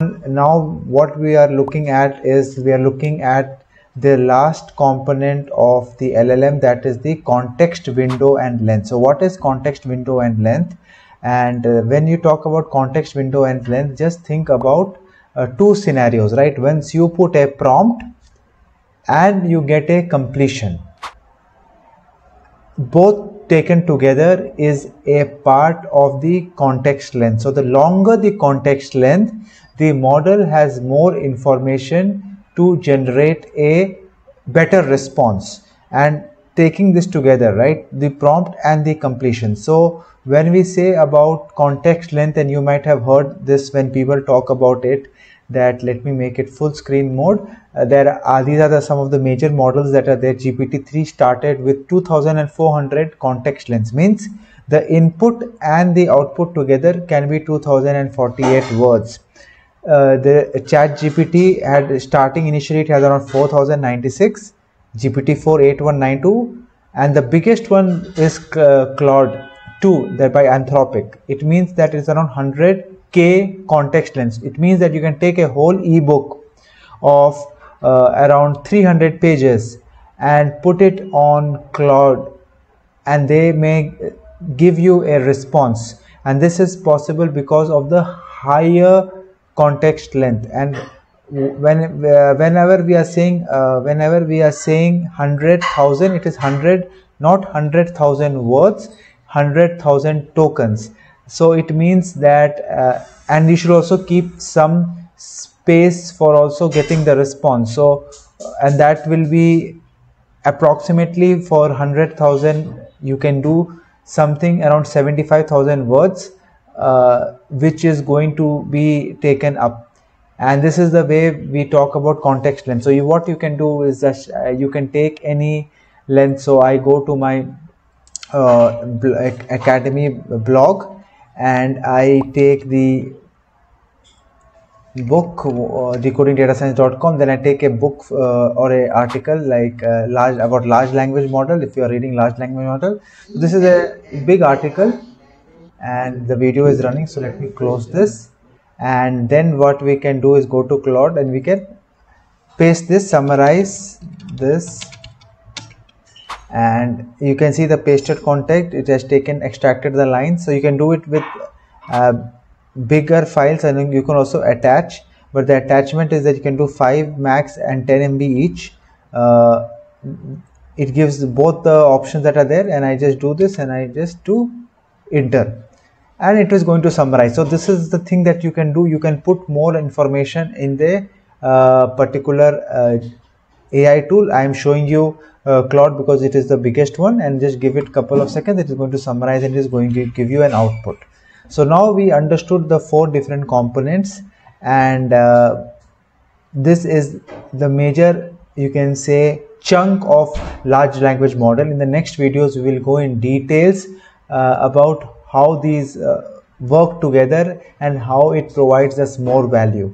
now what we are looking at is we are looking at the last component of the LLM that is the context window and length. So what is context window and length? And uh, when you talk about context window and length, just think about uh, two scenarios, right? Once you put a prompt and you get a completion, both taken together is a part of the context length. So the longer the context length, the model has more information to generate a better response. And taking this together right the prompt and the completion. So when we say about context length and you might have heard this when people talk about it that let me make it full screen mode. Uh, there are these are the, some of the major models that are there. Gpt-3 started with 2400 context lengths. Means the input and the output together can be 2048 words uh, the chat gpt had starting initially it has around 4096 gpt-4 8192 and the biggest one is uh, claude 2 that by anthropic. It means that it's around 100k context lengths it means that you can take a whole ebook of uh, around 300 pages and put it on claude and they may give you a response. And this is possible because of the higher context length. And when uh, whenever we are saying uh, whenever we are saying 100000 it is 100 not 100000 words 100000 tokens. So it means that uh, and you should also keep some space for also getting the response. So and that will be approximately for 100000 you can do something around 75000 words. uh, which is going to be taken up. And this is the way we talk about context length so you, what you can do is that uh, you can take any length so i go to my uh, academy blog and i take the book uh, decodingdatascience.com then i take a book uh, or a article like uh, large about large language model if you are reading large language model. This is a big article and the video is running so let me close this. And then what we can do is go to Claude and we can paste this summarize this. And you can see the pasted content it has taken extracted the lines so you can do it with uh, bigger files and you can also attach. But the attachment is that you can do 5 max and 10 MB each. Uh, it gives both the options that are there and I just do this and I just do enter and it is going to summarize. So this is the thing that you can do. You can put more information in the uh, particular uh, AI tool. I am showing you uh, Claude because it is the biggest one. And just give it a couple of seconds. It is going to summarize and it is going to give you an output. So now we understood the four different components. And uh, this is the major you can say chunk of large language model. In the next videos we will go in details uh, about how these uh, work together and how it provides us more value